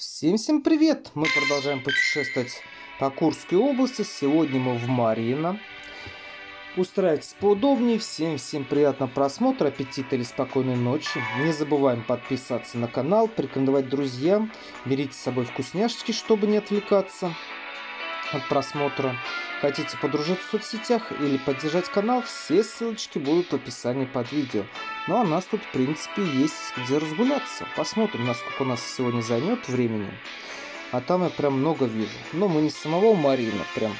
Всем-всем привет! Мы продолжаем путешествовать по Курской области. Сегодня мы в Марьино. Устраивайтесь поудобнее. Всем-всем приятного просмотра, аппетита или спокойной ночи. Не забываем подписаться на канал, порекомендовать друзьям. Берите с собой вкусняшечки, чтобы не отвлекаться от просмотра. Хотите подружиться в соцсетях или поддержать канал, все ссылочки будут в описании под видео. Ну а у нас тут в принципе есть где разгуляться. Посмотрим, насколько у нас сегодня займет времени. А там я прям много вижу. Но мы не самого Марина, прям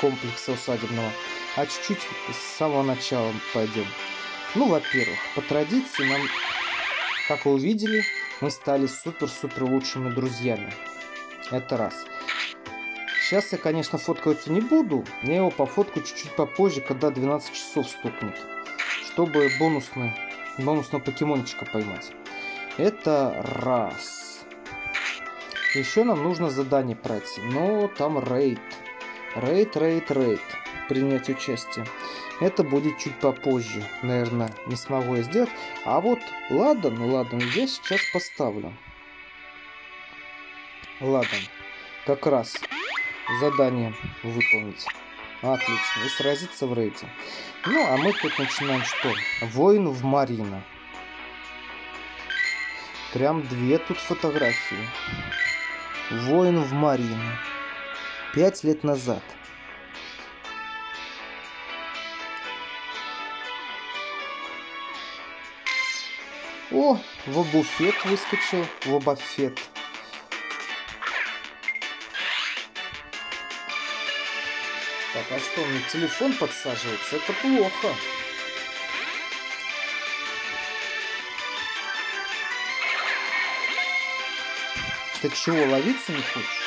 комплекса усадебного, а чуть-чуть с самого начала пойдем. Ну, во-первых, по традиции нам, как вы увидели, мы стали супер-супер лучшими друзьями. Это раз. Сейчас я, конечно, фоткаться не буду. Я его пофоткаю чуть-чуть попозже, когда 12 часов стукнет. Чтобы бонусный, бонусного покемончика поймать. Это раз. Еще нам нужно задание пройти. Но там рейд. Рейд, рейд, рейд. Принять участие. Это будет чуть попозже. Наверное, не смогу я сделать. А вот, ладно, ну ладно, я сейчас поставлю. Ладно. Как раз задание выполнить. Отлично. И сразиться в рейде. Ну, а мы тут начинаем что? Воин в Марина. Прям две тут фотографии. Воин в Марина. Пять лет назад. О, в буфет выскочил. В буфет. Так, а что, мне телефон подсаживается? Это плохо. Ты чего, ловиться не хочешь?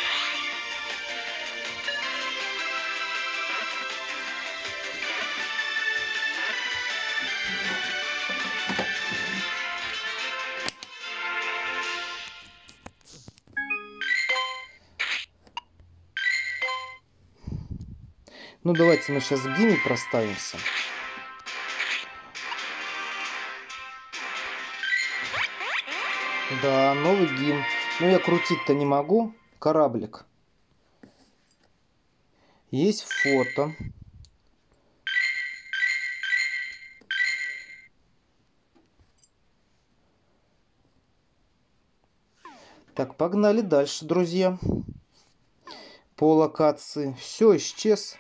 Ну, давайте мы сейчас в проставимся. Да, новый гимн. Но я крутить-то не могу. Кораблик. Есть фото. Так, погнали дальше, друзья. По локации. Все, исчез.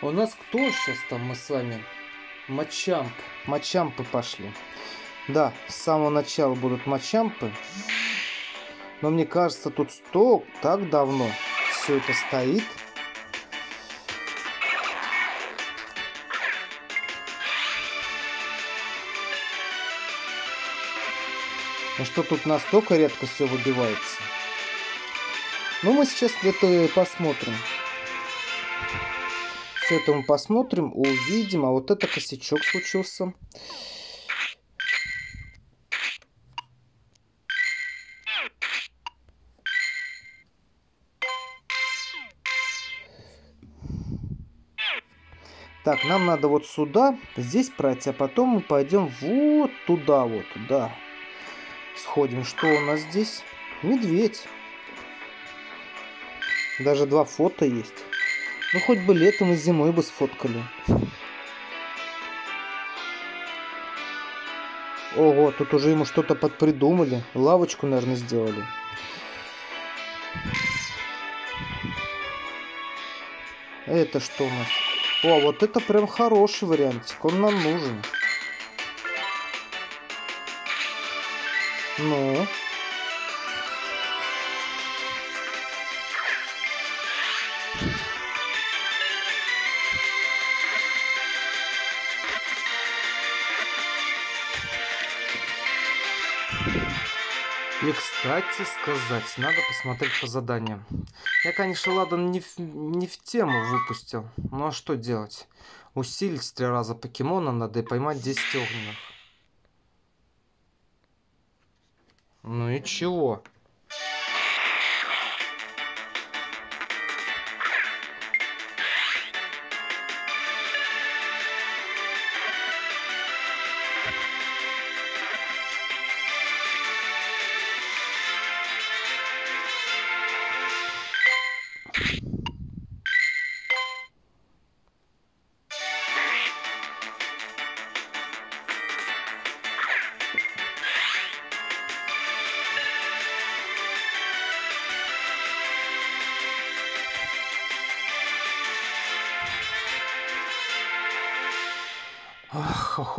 У нас кто сейчас там мы с вами? Мачамп. Мачампы пошли. Да, с самого начала будут мачампы. Но мне кажется, тут сто так давно все это стоит. Ну что тут настолько редко все выбивается. Ну, мы сейчас это посмотрим. Все это мы посмотрим, увидим. А вот это косячок случился. Так, нам надо вот сюда, здесь пройти, а потом мы пойдем вот туда вот, да. Сходим. Что у нас здесь? Медведь. Даже два фото есть. Ну, хоть бы летом и зимой бы сфоткали. Ого, тут уже ему что-то подпридумали. Лавочку, наверное, сделали. Это что у нас? О, вот это прям хороший вариантик. Он нам нужен. Ну. Кстати сказать, надо посмотреть по заданиям. Я, конечно, ладан не в, не в тему выпустил. А что делать? Усилить три раза покемона надо и поймать 10 огненных. Ну и чего?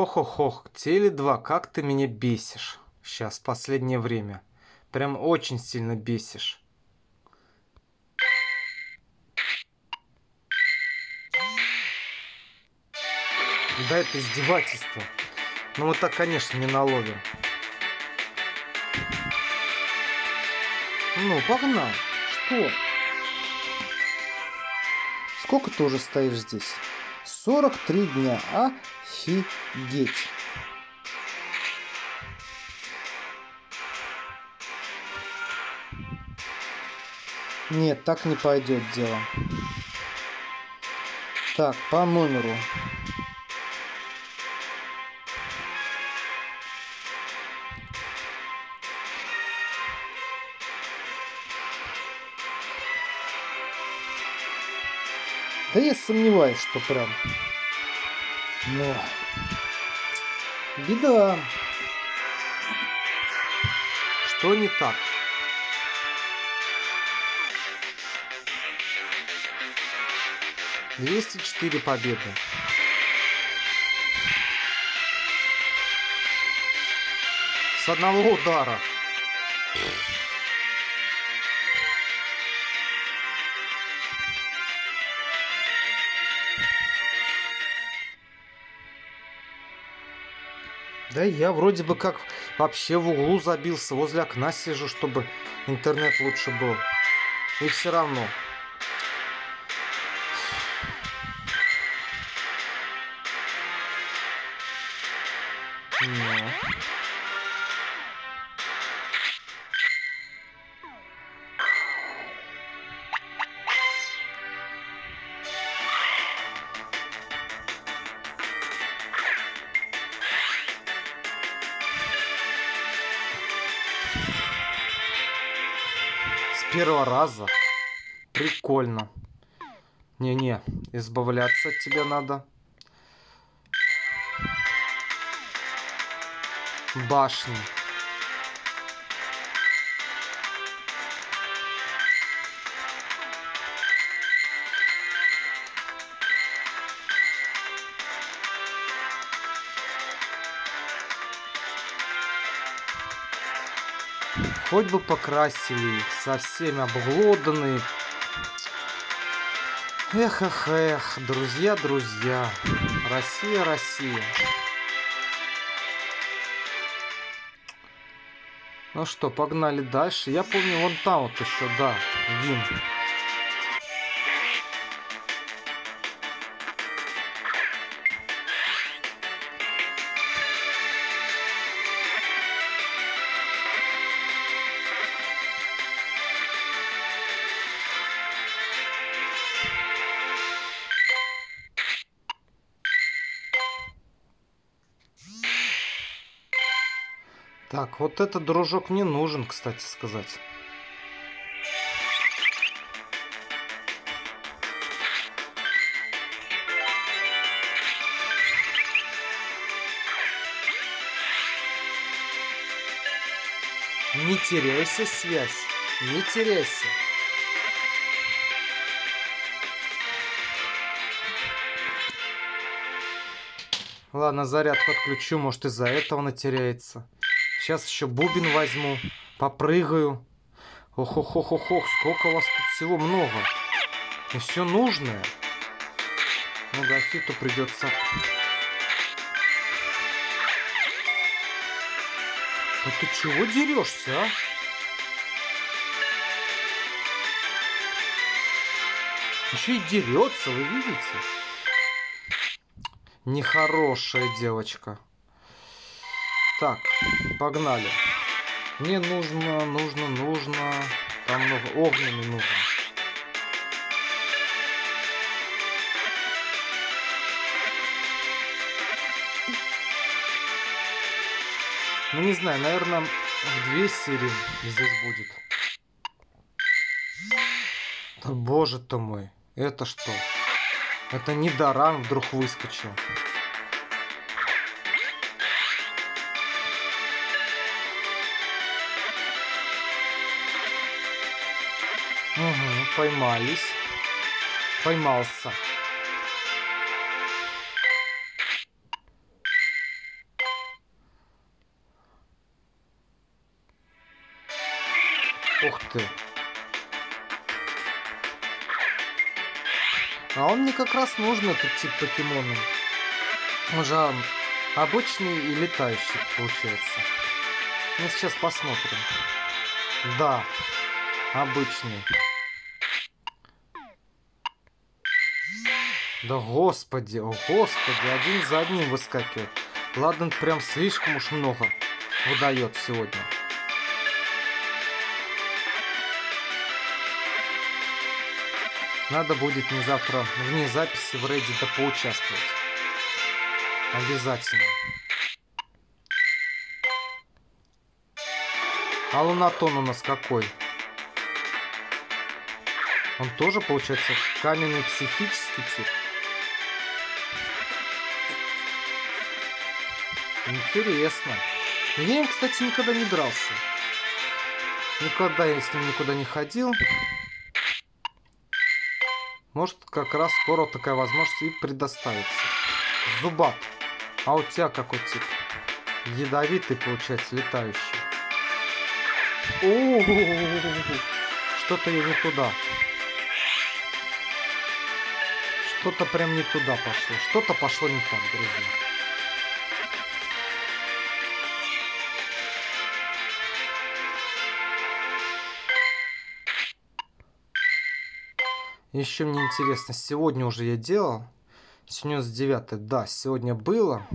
Эх-хо-хо-хо, Теле2, как ты меня бесишь сейчас, последнее время. Прям очень сильно бесишь. Да это издевательство. Ну вот так, конечно, не наловим. Ну, погнал. Что? Сколько ты уже стоишь здесь? 43 дня. Офигеть. Нет, так не пойдет дело. Так, по номеру. Да я сомневаюсь, что прям. Но... Беда. Что не так? Двести четыре победы. С одного удара. Да я вроде бы как вообще в углу забился, возле окна сижу, чтобы интернет лучше был. И все равно. Первого раза. Прикольно. Не-не, избавляться от тебя надо. Башни. Хоть бы покрасили их, совсем обглоданные. Эх, эх, эх, друзья, друзья. Россия, Россия. Ну что, погнали дальше. Я помню, вон там вот еще, да, гимн. Вот этот дружок мне нужен, кстати сказать. Не теряйся, связь. Не теряйся. Ладно, зарядку отключу, может из-за этого она теряется. Сейчас еще бубен возьму, попрыгаю. Ох-ох-ох-ох, сколько у вас тут всего много. И все нужное. Ну, Гафиту придется... А ты чего дерешься, а? Еще и дерется, вы видите? Нехорошая девочка. Так, погнали. Мне нужно, нужно, нужно. Там много. Огненный нужен. Ну не знаю, наверное, в две серии здесь будет. Да боже ты мой, это что? Это не Даран вдруг выскочил. Угу, поймались. Поймался. Ух ты. А он мне как раз нужен, этот тип покемона. Он же обычный и летающий, получается. Мы сейчас посмотрим. Да, обычный. Да господи, о господи, один за одним выскакивает. Ладно, прям слишком уж много выдает сегодня. Надо будет мне завтра вне записи в Reddit поучаствовать. Обязательно. А лунатон у нас какой? Он тоже, получается, каменный психический тип? Интересно. Я им, кстати, никогда не дрался. Никогда я с ним никуда не ходил. Может, как раз скоро такая возможность и предоставится. Зубат. А у тебя какой тип? Ядовитый, получается, летающий. Что-то я не туда. Что-то прям не туда пошло. Что-то пошло не так, друзья. Еще мне интересно, сегодня уже я делал. Сегодня с 9. Да, сегодня было.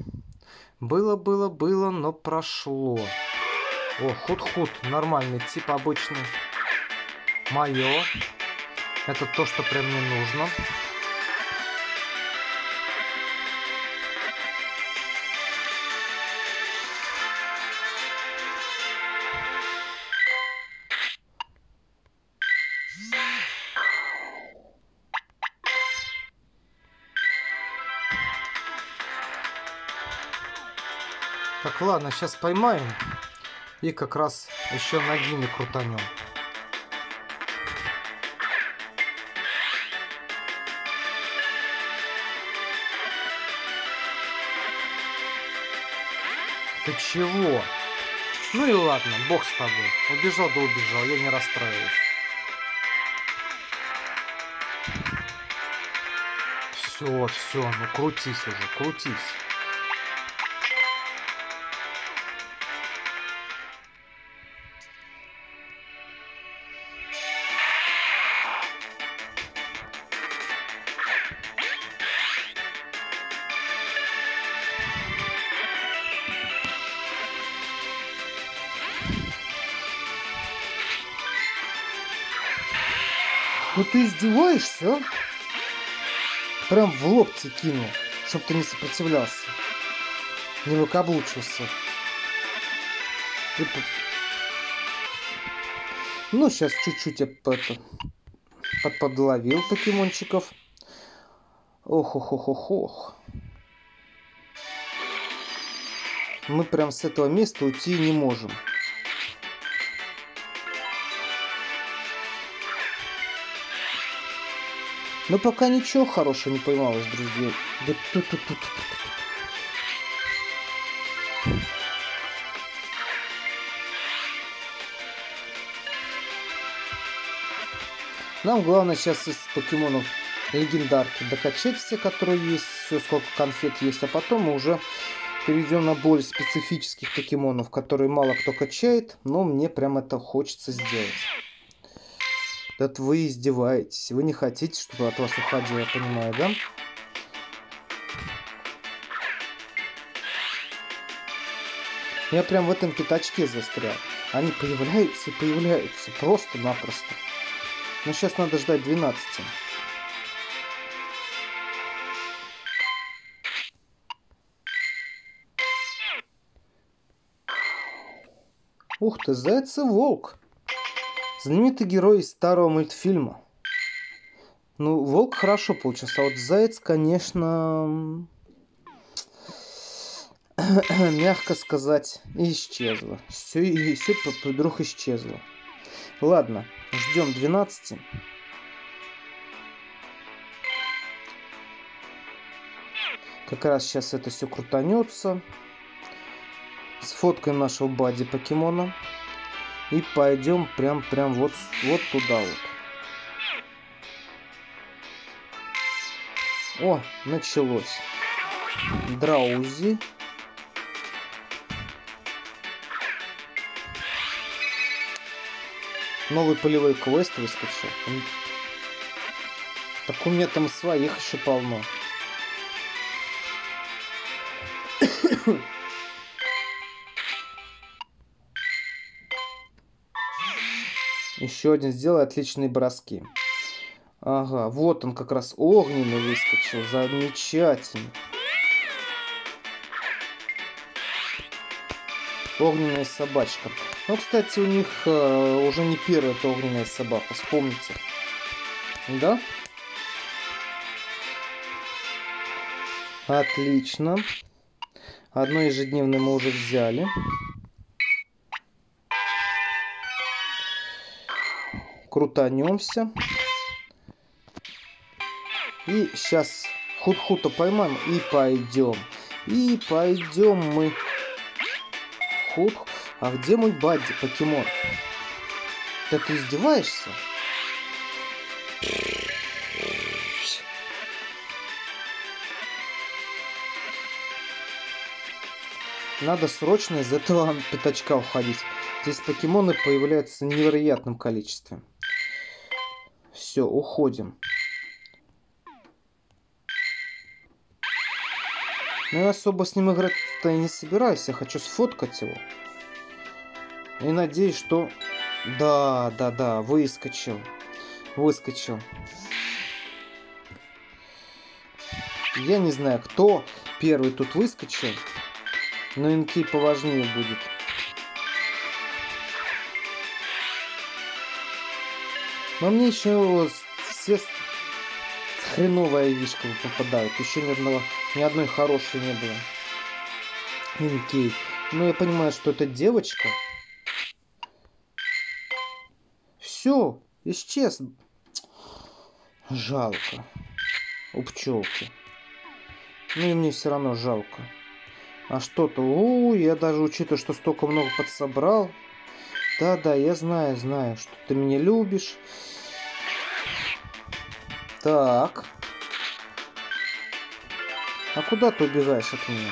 Было, было, было, но прошло. О, худ-худ, нормальный тип обычный. Мое. Это то, что прям мне нужно. Так, ладно, сейчас поймаем. И как раз еще ногими крутанем. Ты чего? Ну и ладно, бог с тобой. Убежал да убежал, я не расстраиваюсь. Все, все, ну крутись уже, крутись. Ты издеваешься, а? Прям в лоб тебе кинул, чтоб ты не сопротивлялся. Не выкаблучился. И... Ну, сейчас чуть-чуть я это, подподловил покемончиков. Ох-ох-ох-ох-ох. Мы прям с этого места уйти не можем. Но пока ничего хорошего не поймалось, друзья. Да тут, тут, тут. Нам главное сейчас из покемонов легендарки докачать все, которые есть, все, сколько конфет есть, а потом мы уже перейдем на более специфических покемонов, которые мало кто качает, но мне прям это хочется сделать. Да вы издеваетесь. Вы не хотите, чтобы от вас уходил, я понимаю, да? Я прям в этом пятачке застрял. Они появляются и появляются. Просто-напросто. Но сейчас надо ждать 12. Ух ты, заяц и волк. Знаменитый герой из старого мультфильма. Ну, волк хорошо получился, а вот заяц, конечно, мягко сказать, исчезло. Все, и все вдруг исчезло. Ладно, ждем 12. Как раз сейчас это все крутанется. Сфоткаем нашего бади покемона. И пойдем прям-прям вот, вот туда вот. О, началось. Драузи. Новый полевой квест выскочил. Так у меня там своих еще полно. Еще один сделай отличные броски. Ага, вот он как раз огненный выскочил. Замечательно. Огненная собачка. Ну, кстати, у них э, уже не первая это огненная собака, вспомните. Да? Отлично. Одно ежедневное мы уже взяли. Крутанемся. И сейчас худ-хута поймаем и пойдем. И пойдем мы. Худ. А где мой бадди, покемон? Да ты издеваешься? Надо срочно из этого пятачка уходить. Здесь покемоны появляются в невероятном количестве. Все, уходим. Но я особо с ним играть-то и не собираюсь. Я хочу сфоткать его. И надеюсь, что... Да, да, да, выскочил. Выскочил. Я не знаю, кто первый тут выскочил. Но инкей поважнее будет. Но мне еще все хреновая вишка попадают. Еще ни одного, ни одной хорошей не было. Инкей. Но я понимаю, что это девочка. Все, исчез. Жалко. У пчелки. Ну и мне все равно жалко. А что-то, у, я даже учитывая, что столько много подсобрал. Да-да, я знаю, знаю, что ты меня любишь. Так. А куда ты убегаешь от меня?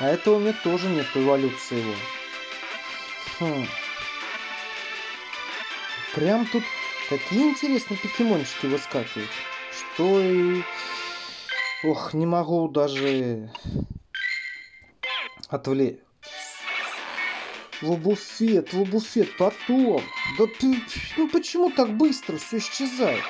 А этого у меня тоже нет эволюции его. Хм. Прям тут такие интересные покемончики выскакивают. Что и... Ох, не могу даже отвлечь. Лобуфет, лобуфет, потом. Да ну почему так быстро все исчезает?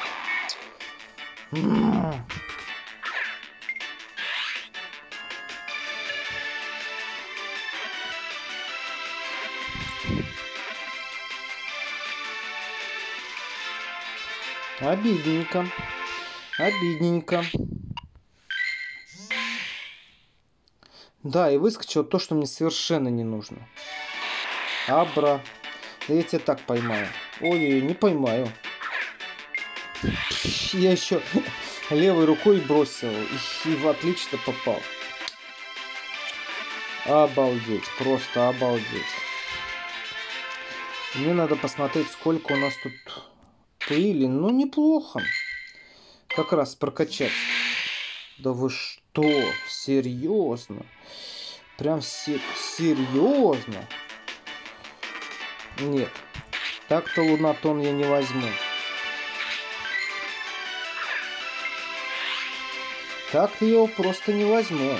Обидненько. Обидненько. Да, и выскочило то, что мне совершенно не нужно. Абра. Да я тебя так поймаю. Ой, не поймаю. Я еще левой рукой бросил и в отлично попал. Обалдеть, просто обалдеть. Мне надо посмотреть, сколько у нас тут пыли. Ну, неплохо. Как раз прокачать. Да вы что? Серьезно? Прям сер серьезно? Нет. Так-то лунатон я не возьму. Так я его просто не возьму.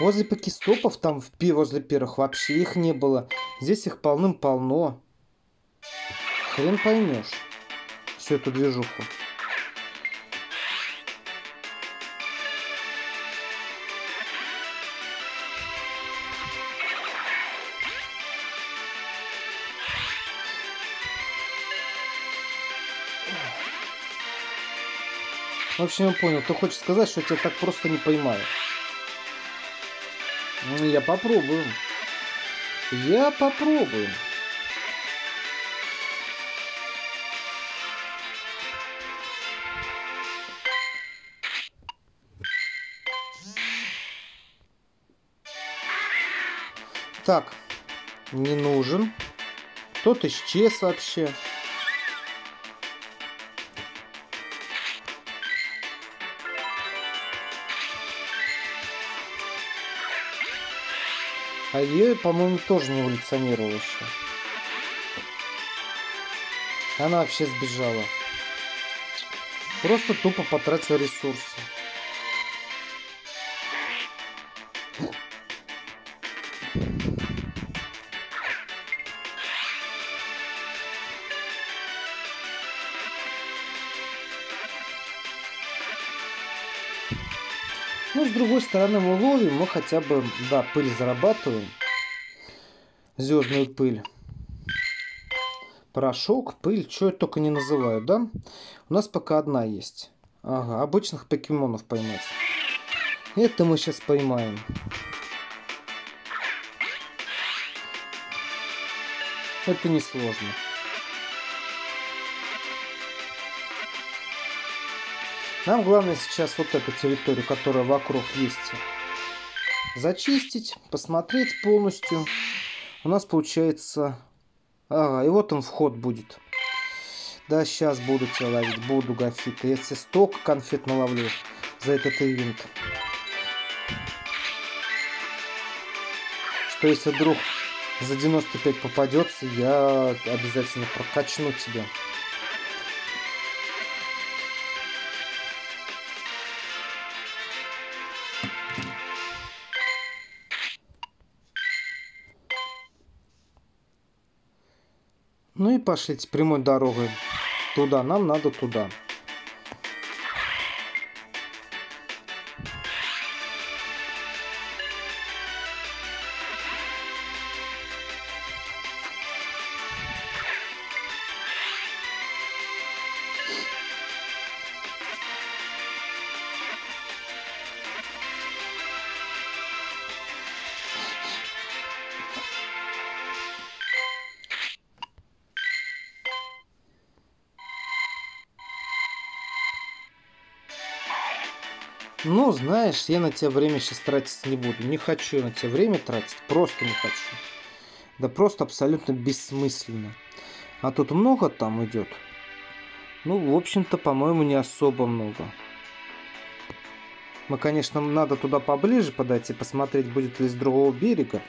Возле покестопов, там возле первых, вообще их не было. Здесь их полным-полно. Хрен поймешь всю эту движуху. В общем, я понял. Ты хочешь сказать, что тебя так просто не поймаю. Ну, Я попробую. Я попробую. Так, не нужен. Тот исчез вообще. А ее, по-моему, тоже не эволюционировала еще. Она вообще сбежала. Просто тупо потратила ресурсы. Стороны, мы ловим, мы хотя бы, да, пыль зарабатываем. Звездную пыль. Порошок, пыль, что это только не называют, да? У нас пока одна есть. Ага, обычных покемонов поймать. Это мы сейчас поймаем. Это несложно. Нам главное сейчас вот эту территорию, которая вокруг есть, зачистить, посмотреть полностью. У нас получается... Ага, и вот он вход будет. Да, сейчас буду тебя ловить, буду. Я тебе столько конфет наловлю за этот ивент. Что если вдруг за 95 попадется, я обязательно прокачну тебя. Пошлите прямой дорогой туда. Нам надо туда. Ну, знаешь, я на тебя время сейчас тратить не буду. Не хочу на тебя время тратить. Просто не хочу. Да просто абсолютно бессмысленно. А тут много там идет. Ну, в общем-то, по-моему, не особо много. Мы, конечно, надо туда поближе подойти, посмотреть, будет ли с другого берега.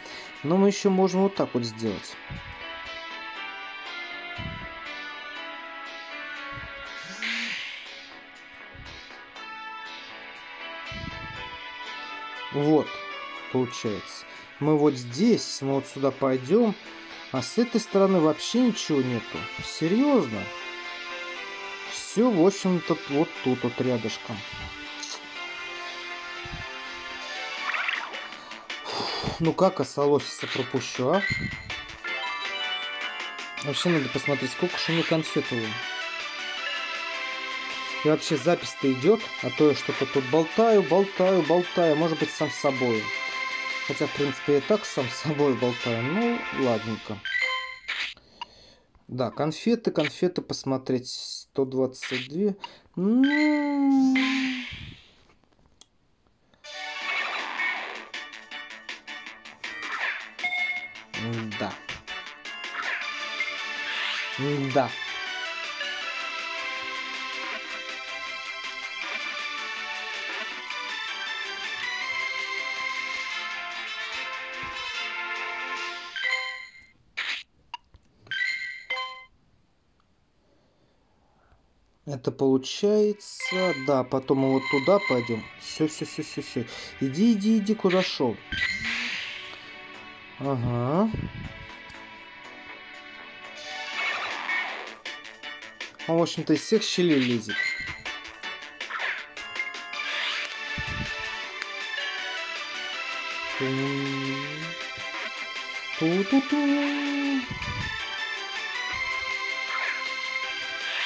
Но мы еще можем вот так вот сделать. Вот, получается. Мы вот здесь, мы вот сюда пойдем, а с этой стороны вообще ничего нету. Серьезно? Все, в общем-то, вот тут вот рядышком. Ну как осолосица пропущу, а? Вообще надо посмотреть, сколько же мне конфет его. И вообще запись-то идет, а то я что-то тут болтаю, болтаю, болтаю, может быть сам с собой. Хотя, в принципе, я так сам с собой болтаю. Ну, ладненько. Да, конфеты, конфеты посмотреть. 122. Ну... Да. Да. Это получается, да, потом мы вот туда пойдем. Все, все, все, все, все. Иди, иди, иди, куда шел. Ага. Он, в общем-то, из всех щелей лезет. Ту-ту-ту.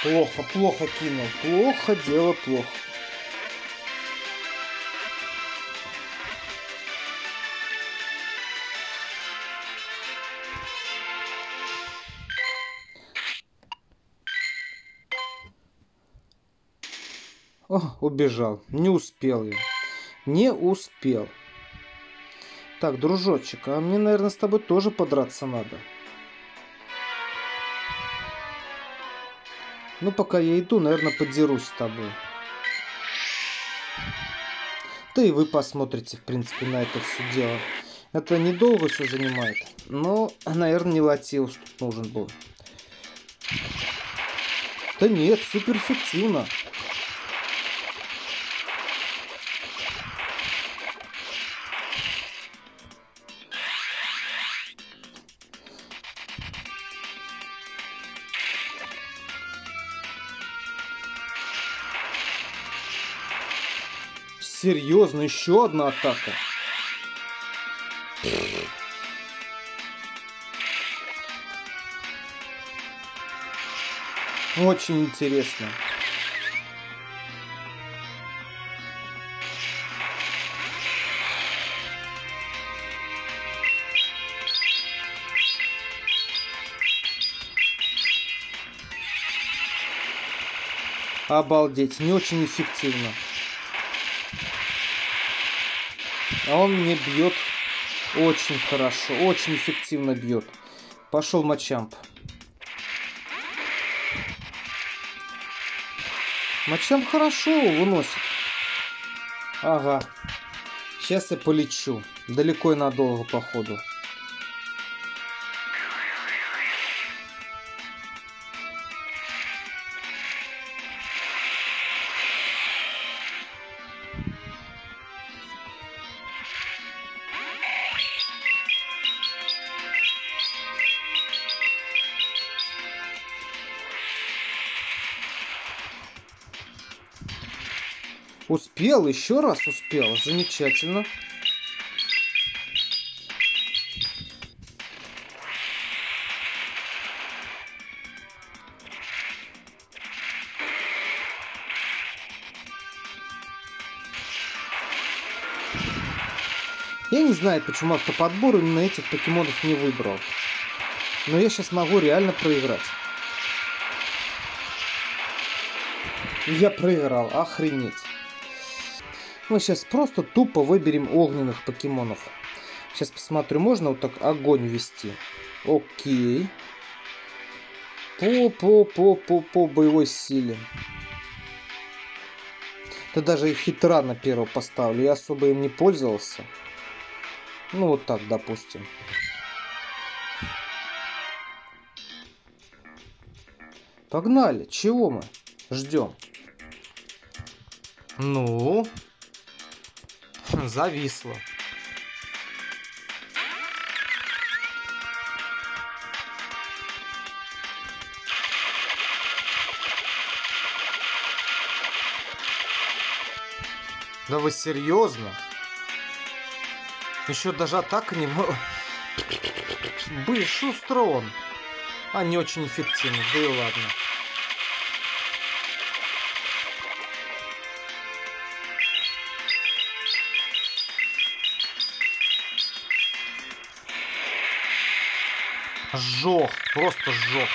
Плохо, плохо кинул. Плохо, дело плохо. О, убежал. Не успел я. Не успел. Так, дружочек, а мне, наверное, с тобой тоже подраться надо. Ну, пока я иду, наверное, подерусь с тобой. Да и вы посмотрите, в принципе, на это все дело. Это недолго все занимает. Но, наверное, не Латиус тут нужен был. Да нет, супер эффективно. Серьезно, еще одна атака. Очень интересно. Обалдеть, не очень эффективно. А он мне бьет очень хорошо, очень эффективно бьет. Пошел Мачамп. Мачамп хорошо выносит. Ага. Сейчас я полечу. Далеко и надолго, походу. Успел, еще раз успел. Замечательно. Я не знаю, почему автоподбор именно этих покемонов не выбрал. Но я сейчас могу реально проиграть. Я проиграл, охренеть. Мы сейчас просто тупо выберем огненных покемонов. Сейчас посмотрю, можно вот так огонь ввести. Окей. По, по, по, по, по боевой силе. Да даже и хитра на первого поставлю. Я особо им не пользовался. Ну вот так, допустим. Погнали. Чего мы ждем? Ну? Зависло. Да вы серьезно? Еще даже атака не... Блин, шустро он. А, не очень эффективно, да и ладно. Сжег, просто сжег.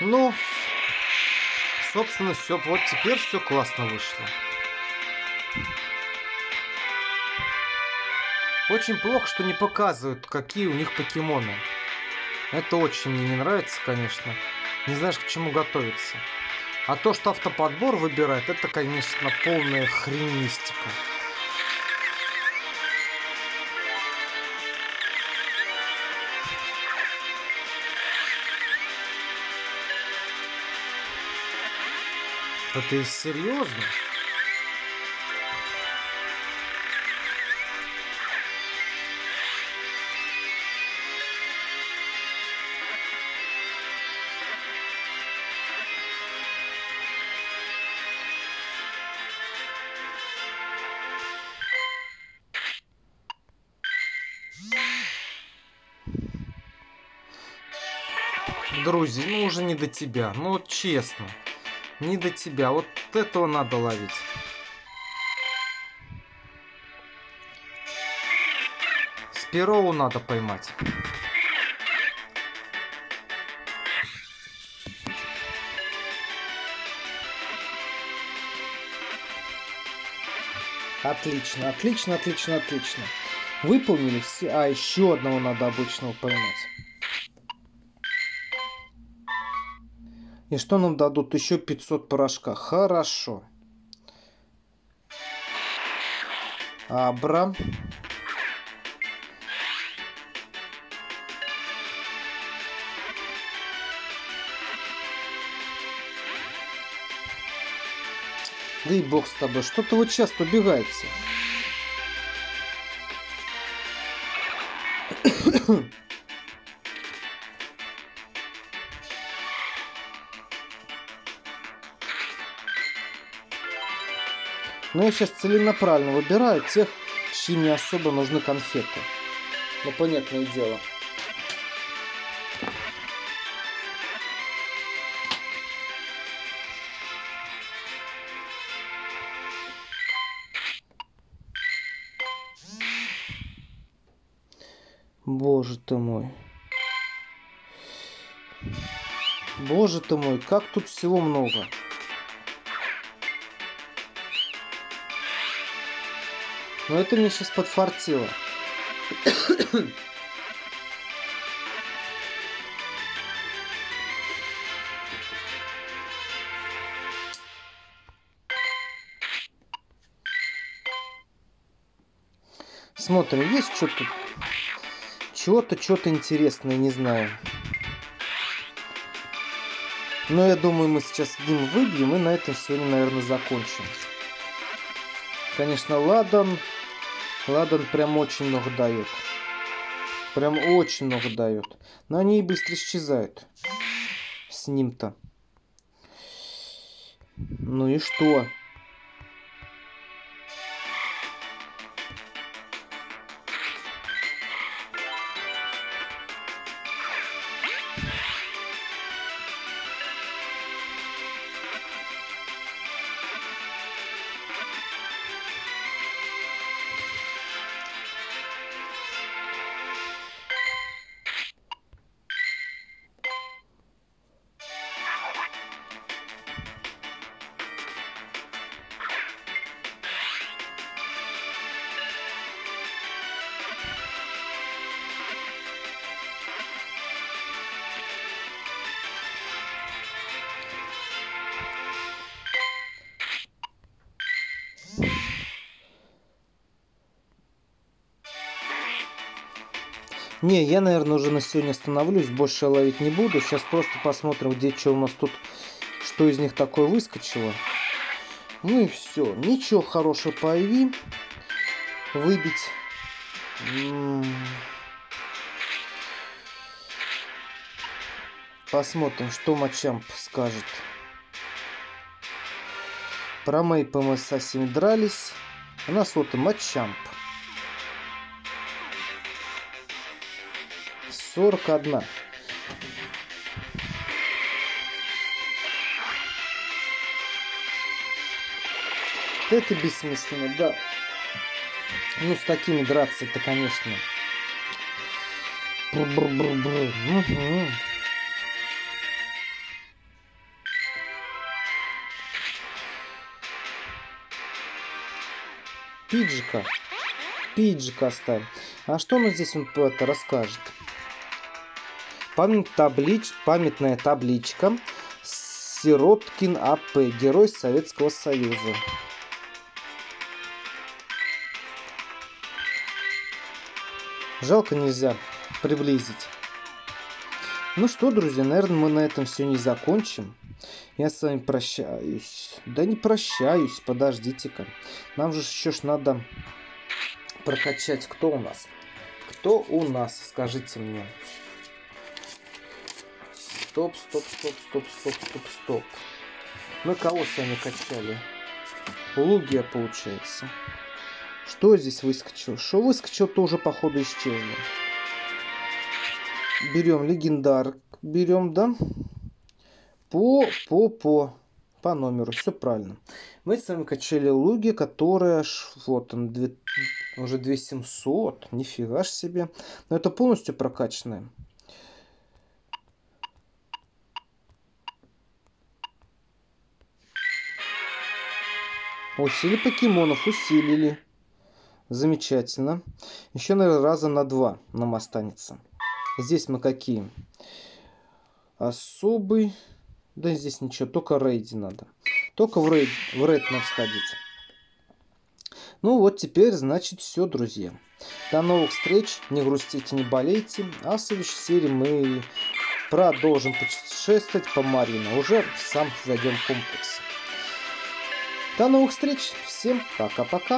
Ну, собственно, все. Вот теперь все классно вышло. Очень плохо, что не показывают, какие у них покемоны. Это очень мне не нравится, конечно. Не знаешь, к чему готовиться. А то, что автоподбор выбирает, это, конечно, полная хренистика. Да ты серьезно? Друзья, ну уже не до тебя, ну честно. Не до тебя. Вот этого надо ловить. Спироу надо поймать. Отлично, отлично, отлично, отлично. Выполнили все. А, еще одного надо обычного поймать. И что нам дадут? Еще 500 порошка. Хорошо. Абра. Да бог с тобой, что-то вы часто убегаете. Сейчас целенаправленно выбираю тех, чьим не особо нужны конфеты. Ну, понятное дело. Боже ты мой. Боже ты мой, как тут всего много. Но это мне сейчас подфартило. Смотрим, есть что-то чего-то, что-то интересное, не знаю. Но я думаю, мы сейчас одним выбьем и на этом сегодня, наверное, закончим. Конечно, Ладан Ладан прям очень много дает. Прям очень много дает. Но они быстро исчезают. С ним-то. Ну и что? Не, я, наверное, уже на сегодня остановлюсь. Больше я ловить не буду. Сейчас просто посмотрим, где что у нас тут, что из них такое выскочило. Ну и все. Ничего хорошего по IV. Выбить. Посмотрим, что Мачамп скажет. Про Мейпа мы со всеми дрались. У нас вот и Мачамп. 41. Это бессмысленно, да. Ну, с такими драться это, конечно. Бр -бр -бр -бр. Угу. Пиджика. Пиджика оставим. А что он здесь он это расскажет? Память таблич, памятная табличка. Сироткин АП, герой Советского Союза. Жалко нельзя приблизить. Ну что, друзья, наверное, мы на этом все не закончим. Я с вами прощаюсь. Да не прощаюсь, подождите-ка. Нам же еще ж надо прокачать. Кто у нас? Кто у нас, скажите мне. Стоп, стоп, стоп, стоп, стоп, стоп, стоп. Мы кого с вами качали? Лугия, получается. Что здесь выскочило? Что выскочило, то уже походу исчезло. берем легендар, берем, да, по, по, по, по номеру, все правильно. Мы с вами качали луги, которая, вот он, 2, уже 2700, нифига ж себе. Но это полностью прокачанная. Усилили покемонов, усилили. Замечательно. Еще, наверное, раза на два нам останется. Здесь мы какие? Особый. Да здесь ничего, только рейди надо. Только в рейд, в рейд надо сходить. Ну вот теперь, значит, все, друзья. До новых встреч. Не грустите, не болейте. А в следующей серии мы продолжим путешествовать по Марину. Уже сам зайдем в комплекс. До новых встреч. Всем пока-пока.